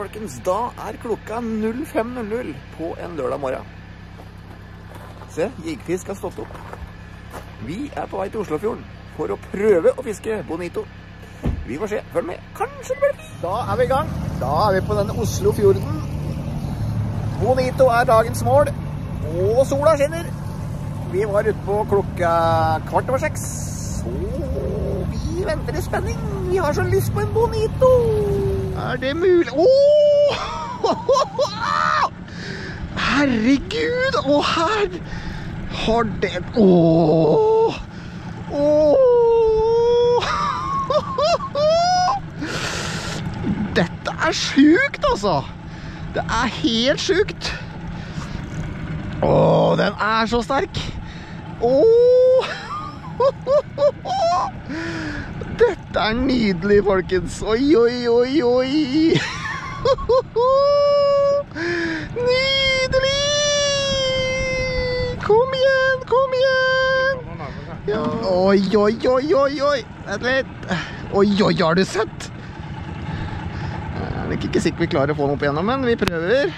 folkens. Da er klokka 05.00 på en lørdag morgen. Se, Jegerfisk har stått opp. Vi er på vei til Oslofjorden for å prøve å fiske bonito. Vi får se. Følg med. Kanskje det blir fint. Da er vi i gang. Da er vi på denne Oslofjorden. Bonito er dagens mål, og sola skinner. Vi var ute på klokka kvart over seks. Så vi venter i spenning. Vi har så lyst på en bonito. Er det mulig? Åh! Herregud! Og her har det! Åh! Dette er sjukt, altså. Det er helt sjukt. Åh, den er så sterk. Åh! Dette er nydelig, folkens. Oi, oi, oi, oi. Kom igjen, kom igjen. Oi, oi, oi, oi, oi. Vent litt. Oi, oi, har du sett? Jeg er ikke sikker vi klarer å få den opp igjennom, men vi prøver.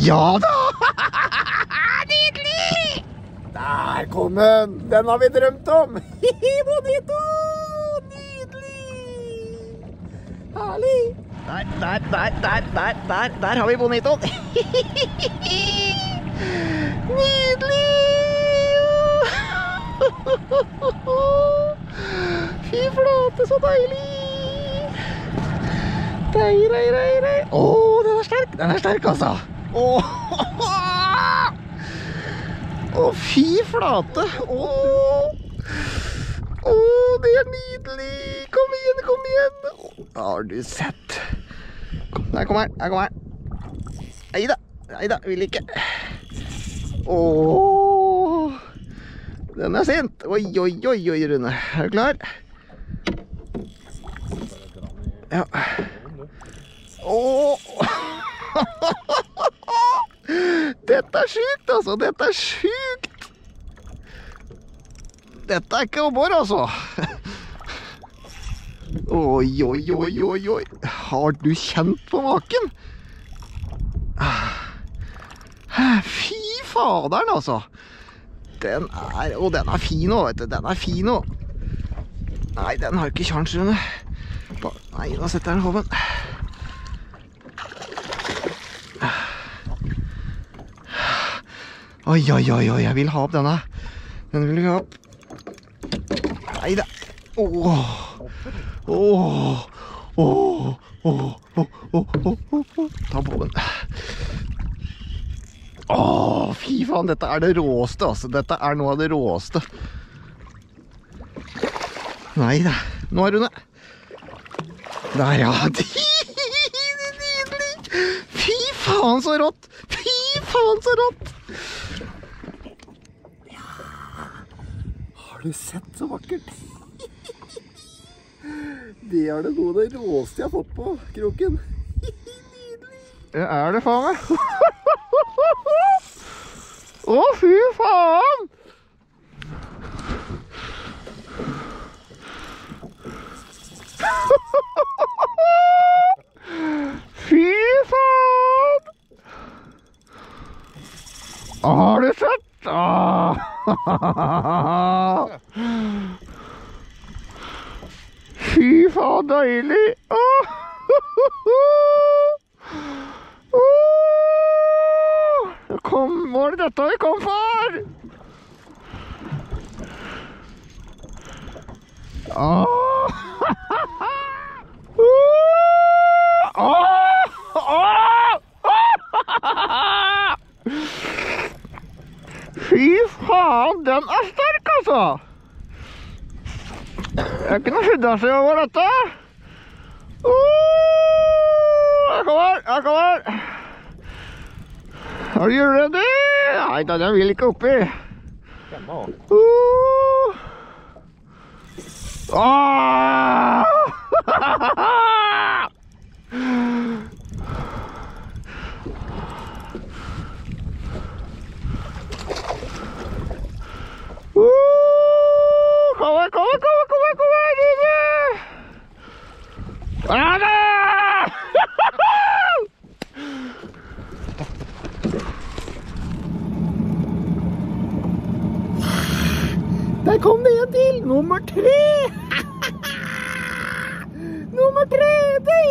Ja da! Nydelig! Der kom den! Den har vi drømt om! Bonito! Nydelig! Herlig! Der, der, der, der, der, der, der har vi bonito. Nydelig! Fy flate, så deilig! Dei, dei, dei, dei. Å, den er sterk! Den er sterk, altså. Å, Å fy flate! Å. Å, det er nydelig! Kom igjen, kom igjen! Har du sett? Kom, der kommer den. Der kommer den. Nei da. Nei da, vil ikke. Åh. Den er sint. Oi, oi, oi, oi, Rune. Er du klar? Ja. Åh. Dette er sjukt, altså. Dette er sjukt. Dette er ikke abbor, altså. Oi, oi, oi, oi, oi. Har du kjent på maken? Faderen, altså. Den er Og den er fin òg, vet du. Den er fin òg. Nei, den har ikke kjangs, Rune. Nei, da setter jeg den i hoven. Oi, oi, oi, oi, jeg vil ha opp denne. Den vil vi ha opp. Nei da. Åh. Åh. Åh. Åh. Åh. Åh. Åh. Åh. Ta på den. Åh, fy faen, dette er det råeste, altså. Dette er noe av det råeste. Nei da. Nå er Rune. Der, ja. Nydelig. Fy faen, så rått. Fy faen, så rått. Har du sett så vakkert? Det er det noe av det råeste jeg har fått på kroken. Det er det faen meg. Å, fy faen! Fy faen! Har du sett? Ah. Fy faen, deilig! Åh. Kom, var det dette vi kom for? Åh. Åh. Fy faen, den er sterk, altså! Jeg er ikke skyddassig over dette. Oh, jeg kommer, jeg kommer. Are you ready? Nei da, den vil ikke oppi. Uh. Ah! Uh, Kom her, kom her, kom her, kom her, kom her! Rune! Ja da! Der kom det en til! Nummer tre! Nummer tre!